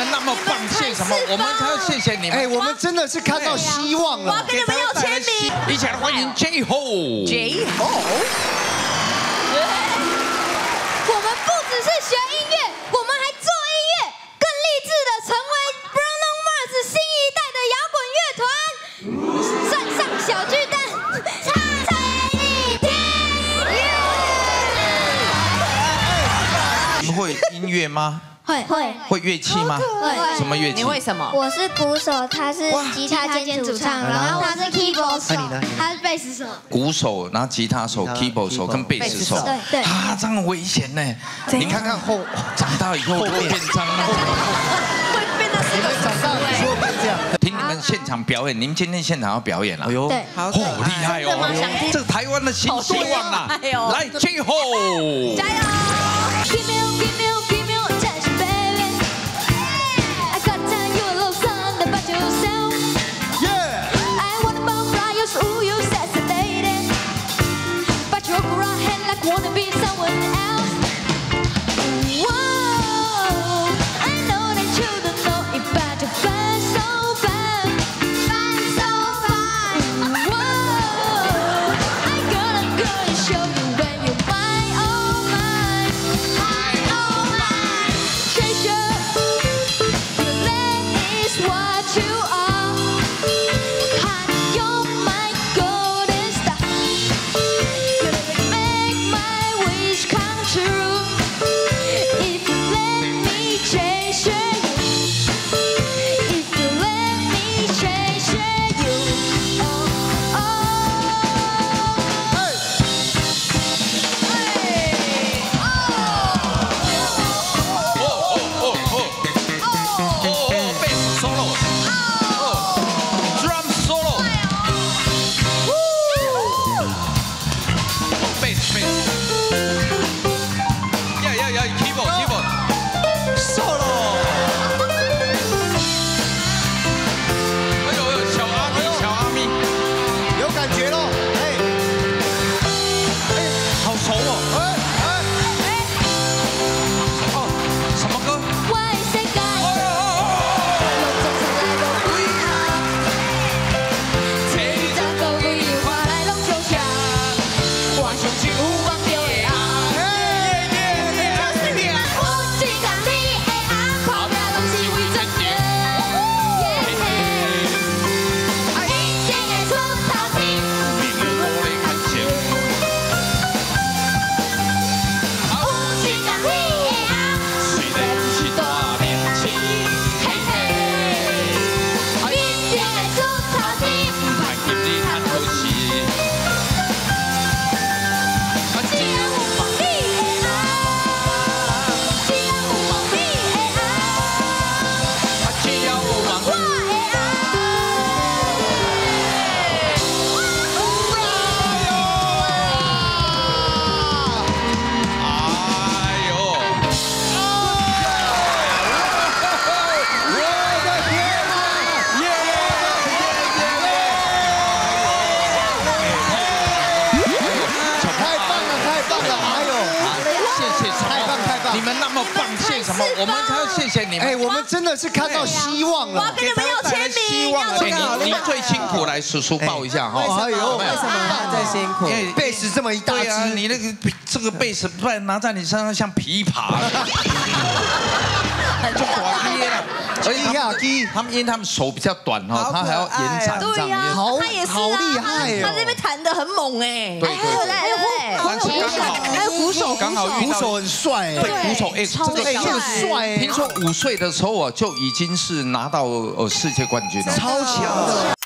们那么棒，谢什么？我们才要谢谢你们。哎，我们真的是看到希望了。我跟你们要签名，一起来欢迎 J Ho。J Ho。我们不只是学音乐，我们还做音乐，更励志的成为 Bruno Mars 新一代的摇滚乐团。站上小巨蛋，唱给你听。你们会音乐吗？会会会乐器吗？会什么乐器？你会什么？我是鼓手，他是吉他兼主唱，然后他是 keyboard 手，他是贝斯手。鼓手，然后吉他手、keyboard 手跟贝斯手。对对。啊，这样危险呢！你看看后长大以后会变脏吗？会变得你们长大以后变这样。听你们现场表演，你们今天现场要表演了。哎呦，对，好哦，厉害哦！这台湾的新希望啊！来，J Ho，加油！们那么棒，谢什么？我们才要谢谢你们。哎，我们真的是看到希望了。我跟你们要签名，希望。你你最辛苦，来叔叔抱一下哈。哎呦，为什么最辛苦？因为贝斯这么一大只，你那个这个贝斯不然拿在你身上像琵琶。就短捏了，而且亚基他们因为他们手比较短哈，他还要延展这样，好好厉害他这边弹的很猛哎，对对对，还有鼓手，还有鼓手，刚好鼓手很帅，对鼓手哎，这个很帅，听说五岁的时候我就已经是拿到呃世界冠军了，超强的。